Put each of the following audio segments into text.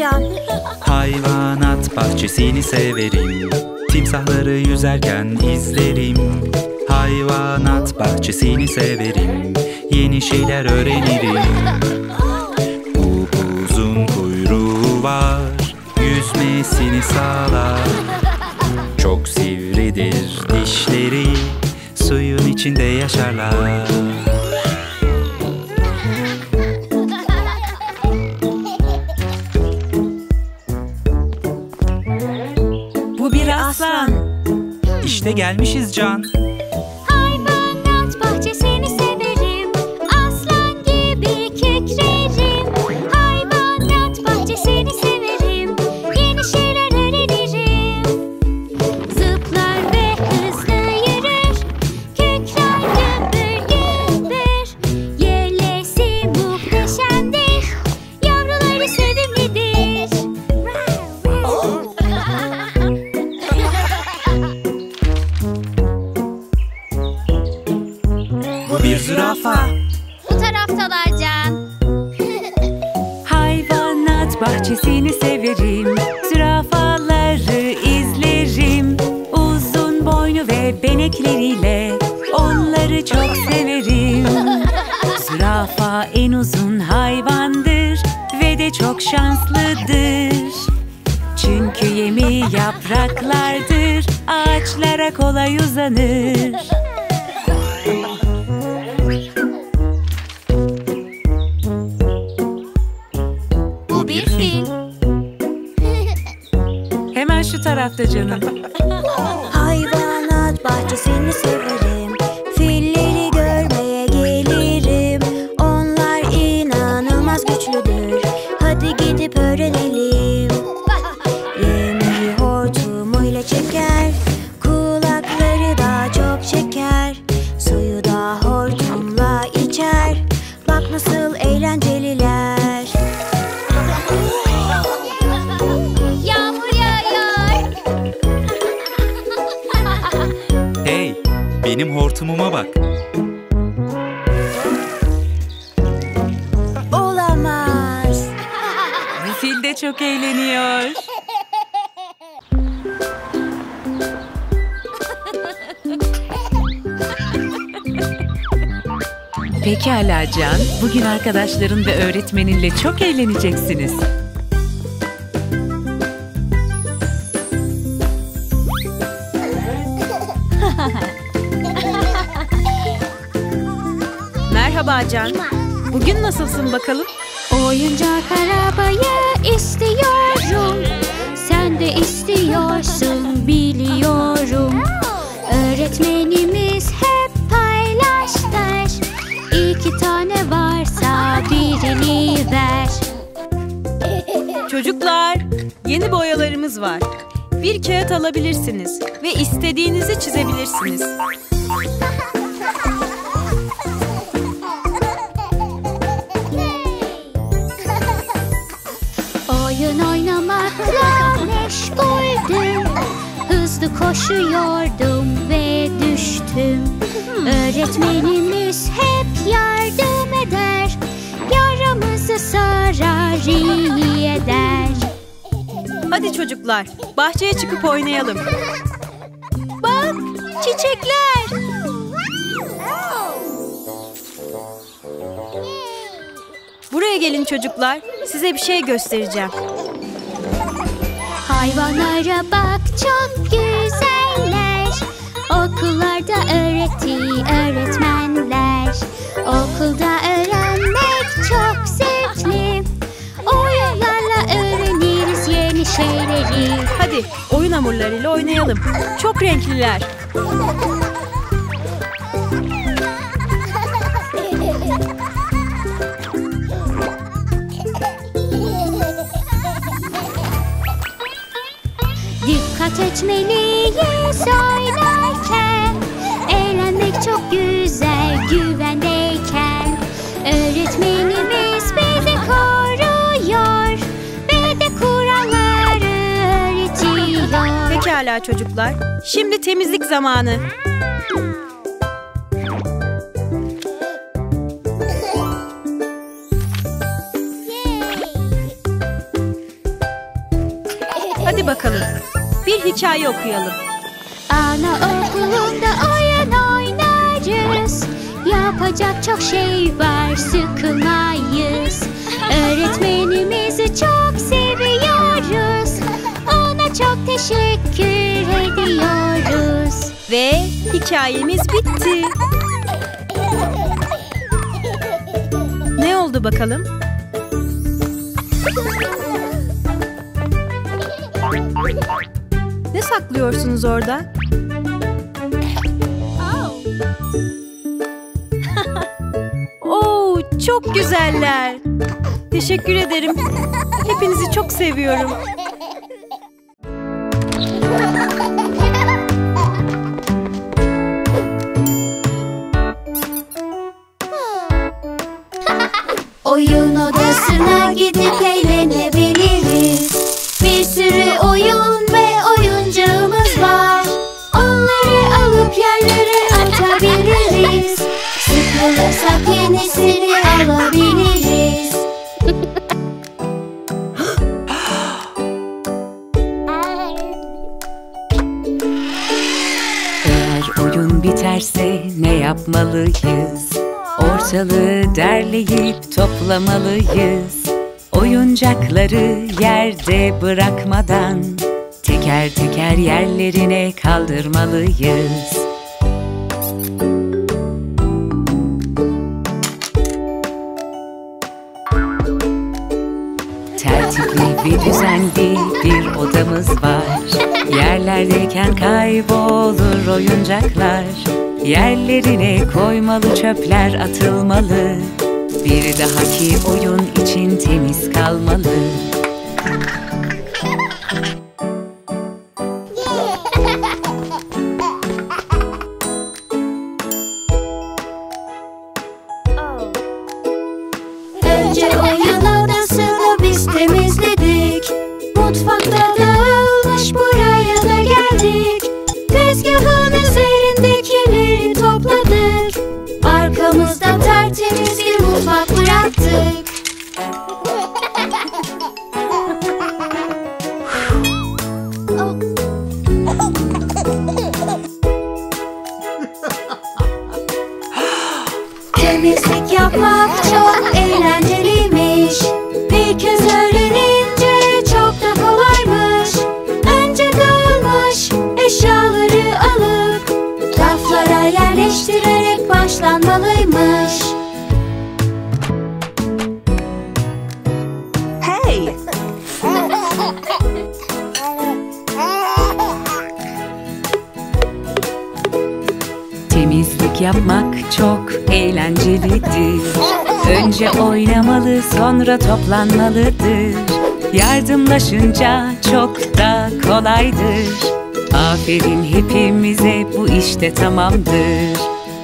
Can Hayvanat bahçesini severim. Timsahları yüzerken izlerim. Hayvanat bahçesini severim. Yeni şeyler öğrenirim. Upuzun kuyruğu var. Yüzmesini sağlar. Çok sivridir dişleri. Suyun içinde yaşarlar gelmişiz Can şanslıdır Çünkü yemi yapraklardır. Ağaçlara kolay uzanır. Bu bir fil. Hemen şu tarafta canım. Hayvanat bahçesini severim benim hortumuma bak Olamaz Bu fil de çok eğleniyor. Pekala Can, bugün arkadaşların ve öğretmeninle çok eğleneceksiniz. Merhaba Can. Bugün nasılsın bakalım? Oyuncak arabayı istiyorum. Sen de istiyorsun biliyorum. Öğretmenimiz hep paylaştır. İki tane varsa birini ver. Çocuklar, yeni boyalarımız var. Bir kağıt alabilirsiniz ve istediğinizi çizebilirsiniz. Hızlı koşuyordum ve düştüm Öğretmenimiz hep yardım eder Yaramızı sarar iyi eder Hadi çocuklar, bahçeye çıkıp oynayalım. Bak, çiçekler. Buraya gelin çocuklar, size bir şey göstereceğim. Hayvanlara bak çok güzeller Okullarda öğrettiği öğretmenler Okulda öğrenmek çok zevkli Oyunlarla öğreniriz yeni şeyleri Hadi oyun hamurlarıyla oynayalım. Çok renkliler. Öğretmeliyiz oynarken Eğlenmek çok güzel güvendeyken Öğretmenimiz bizi koruyor Ve de kuralları öğretiyor Pekala çocuklar. Şimdi temizlik zamanı. Hikaye okuyalım. Anaokulunda oyun oynarız Yapacak çok şey var sıkılmayız Öğretmenimizi çok seviyoruz Ona çok teşekkür ediyoruz Ve hikayemiz bitti. Ne oldu bakalım? Ne saklıyorsunuz orada? Oo, çok güzeller. Teşekkür ederim. Hepinizi çok seviyorum. Biterse ne yapmalıyız? Ortalığı derleyip toplamalıyız. Oyuncakları yerde bırakmadan teker teker yerlerine kaldırmalıyız. Tertipli ve düzenli bir odamız var Yerlerdeyken kaybolur oyuncaklar. Yerlerine koymalı çöpler atılmalı. Bir dahaki oyun için temiz kalmalı Önce oynamalı sonra toplanmalıdır. Yardımlaşınca çok da kolaydır. Aferin hepimize bu işte tamamdır.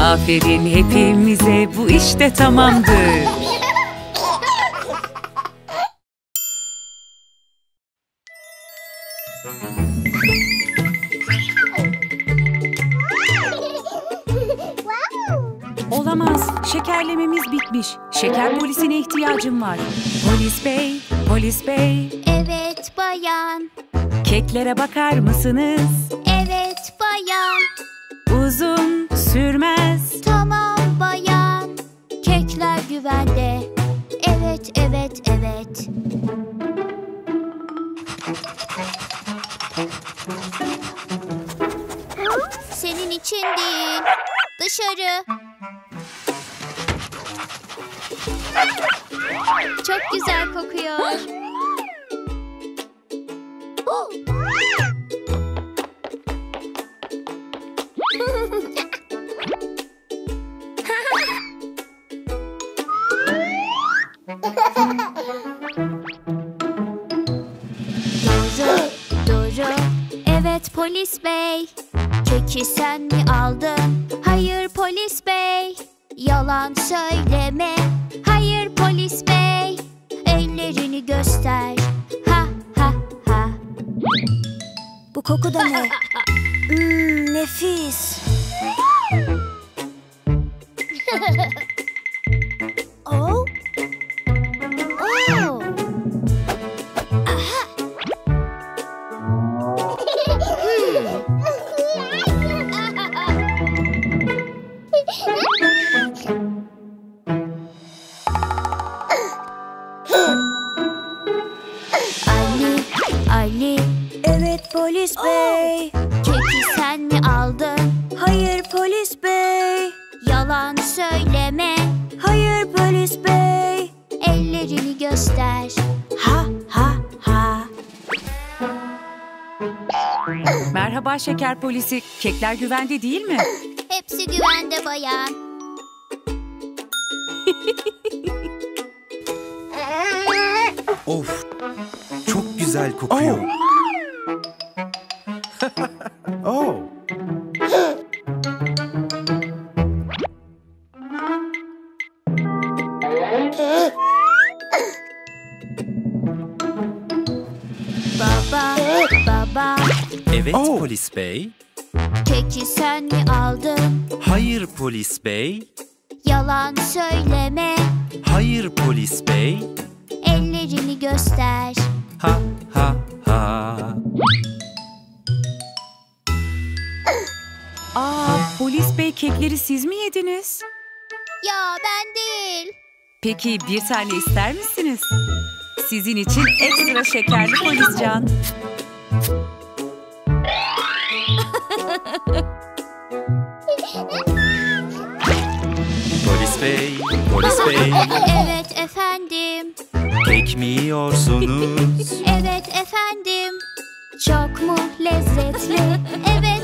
Aferin hepimize bu işte tamamdır Olamaz. Şekerlememiz bitmiş. Şeker polisine ihtiyacım var. Polis bey, polis bey. Evet bayan, Keklere bakar mısınız? evet bayan Uzun sürmez. Tamam bayan Kekler güvende Evet evet evet Senin için değil Dışarı Çok güzel kokuyor Doğru, doğru. Evet Keki sen mi aldın? Hayır polis bey. Yalan söyleme. Koku da ne? Hmm, nefis. Polis bey. keki sen mi aldın? Hayır polis bey. Yalan söyleme, Hayır polis bey. ellerini göster. Ha ha ha. Merhaba şeker polisi. Kekler güvende değil mi? Hepsi güvende bayan. Of, çok güzel kokuyor. Oh. Baba, baba, Evet Oh. polis bey. keki sen mi aldın? Hayır polis bey. Yalan söyleme, Hayır polis bey. ellerini göster. Ha ha ha. Aa, polis bey kekleri siz mi yediniz? Ya ben değil. Peki bir tane ister misiniz? Sizin için ekstra şekerli polis can. Polis bey, polis bey. Evet efendim, Kek mi yiyorsunuz? evet efendim. Çok mu lezzetli? Evet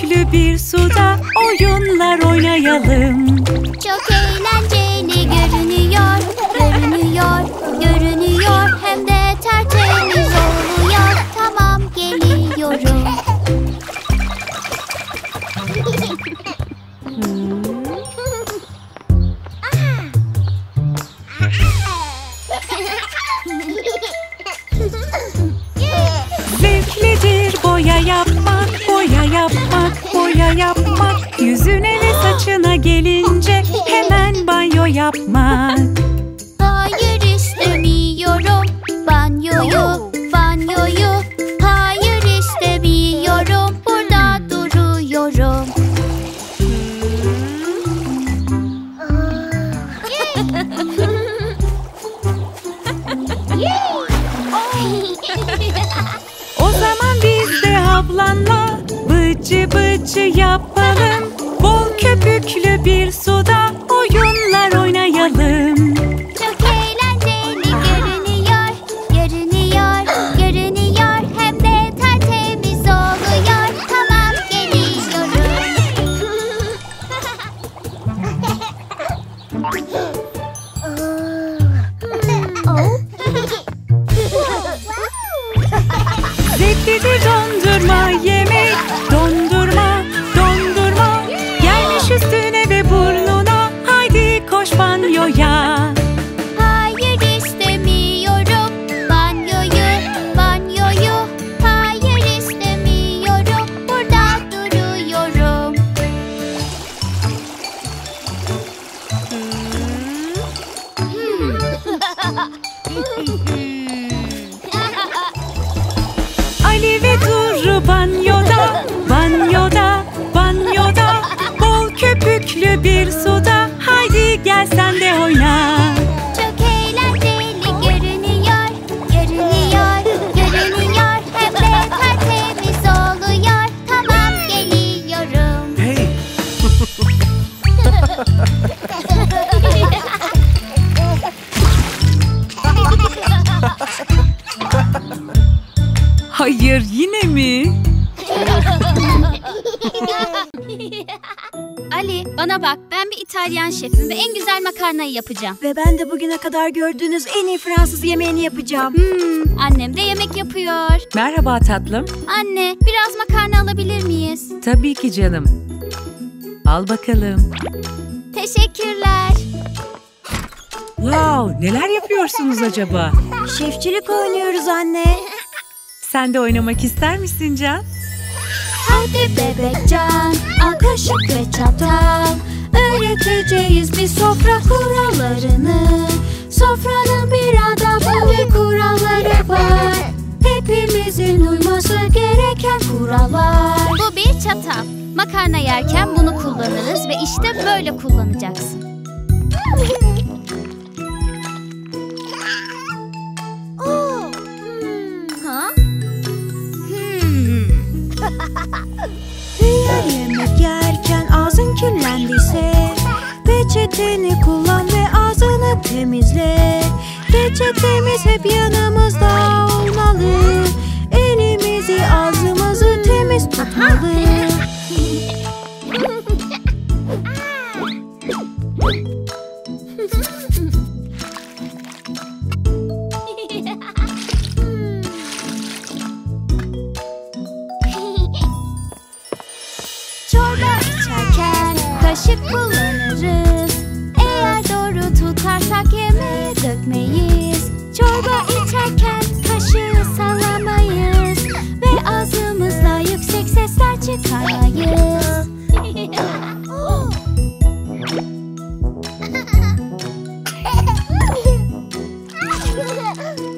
köpüklü bir suda oyunlar oynayalım. Yapmak, boya yapmak. Yüzüne ve saçına gelince hemen banyo yapmak. Ali ve Duru banyoda, banyoda, banyoda Bol köpüklü bir suda Hayır yine mi? Ali bana bak ben bir İtalyan şefim ve en güzel makarnayı yapacağım. Ve ben de bugüne kadar gördüğünüz en iyi Fransız yemeğini yapacağım. Hmm, annem de yemek yapıyor. Merhaba tatlım. Anne biraz makarna alabilir miyiz? Tabii ki canım. Al bakalım. Teşekkürler. Wow, neler yapıyorsunuz acaba? Şefçilik oynuyoruz anne. Sen de oynamak ister misin Can? Hadi bebekcan al kaşık ve çatal. Öğreteceğiz bir sofra kurallarını. Sofranın bir adabı ve kuralları var. Hepimizin uyması gereken kurallar. Bu bir çatal. Makarna yerken bunu kullanırız ve işte böyle kullanacaksın Eğer yemek yerken ağzın kirlendiyse Peçeteni kullan ve ağzını temizle. Peçetemiz hep yanımızda olmalı. Elimizi ağzımızı temiz tutmalı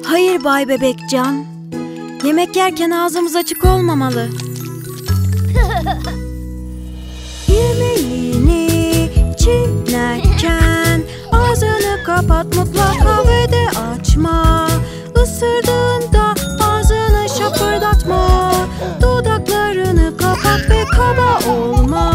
Hayır Bay Bebekcan. Yemek yerken ağzımız açık olmamalı. Yemeğini çiğnerken ağzını kapat mutlaka ve de açma. Isırdığında ağzını şapırdatma. Dudaklarını kapat ve kaba olma. Eğer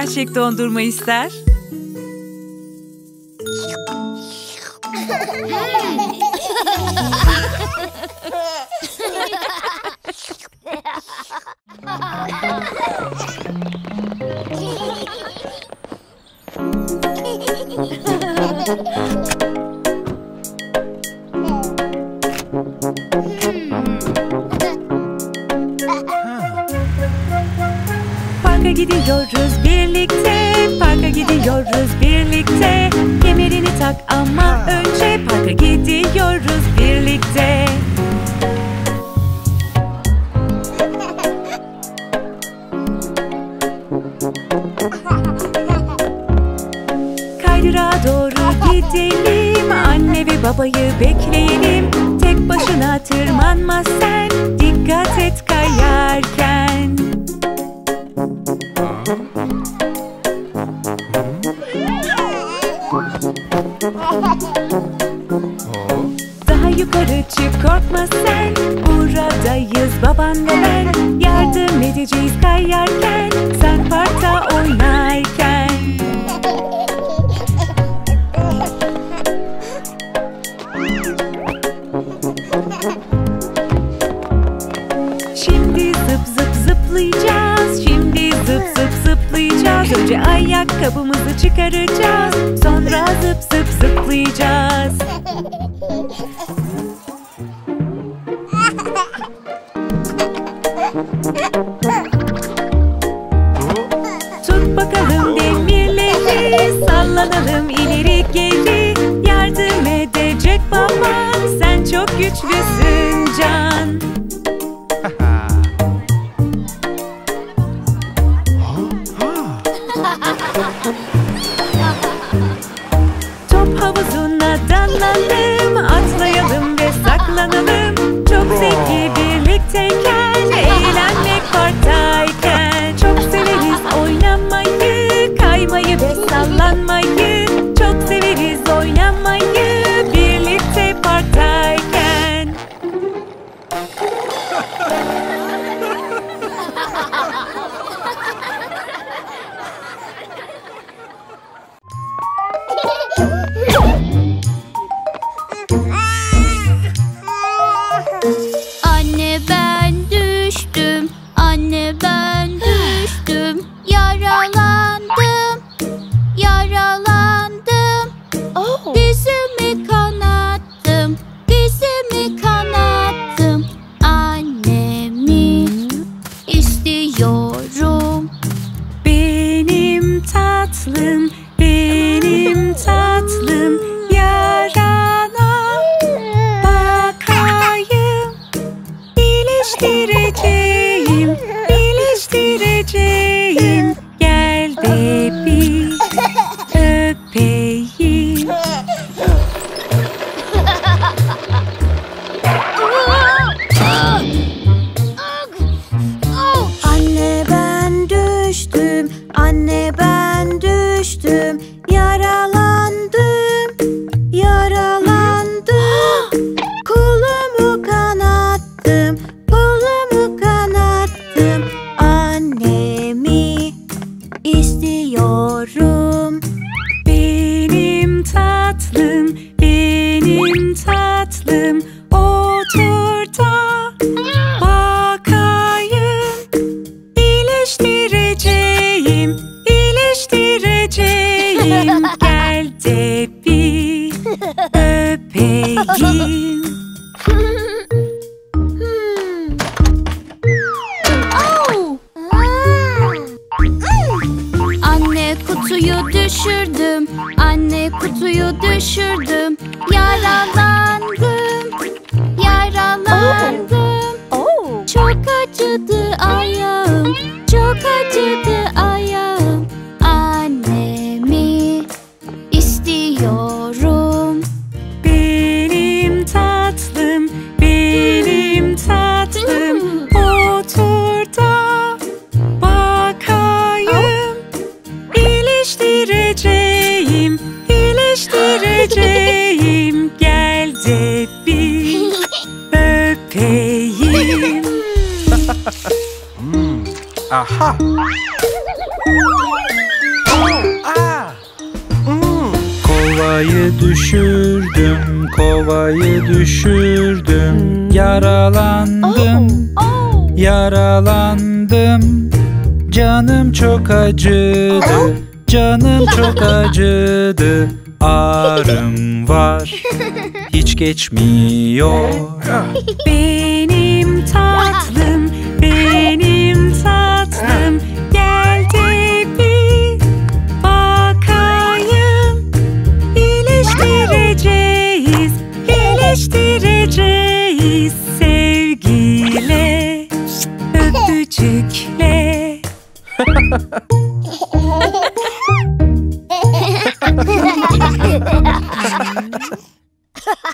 gerçek dondurma ister? Hiç korkma sen Buradayız baban ve ben Yardım edeceğiz kayarken Sen parta oynarken. Şimdi zıp zıp zıplayacağız Şimdi zıp zıp zıplayacağız. Önce ayakkabımızı çıkaracağız Sonra zıp zıp zıplayacağız. güç bizi one neighbor. düştüm Anne kutuyu düşürdüm. Yaralandım Yaralandım. Aha. Aa. Hmm. Kovayı düşürdüm, kovayı düşürdüm. Yaralandım, oh, oh. yaralandım. Canım çok acıdı, oh. canım çok acıdı. Ağrım var, hiç geçmiyor. Ah. Benim tatlım Geçtireceğiz sevgiyle Öpücükle.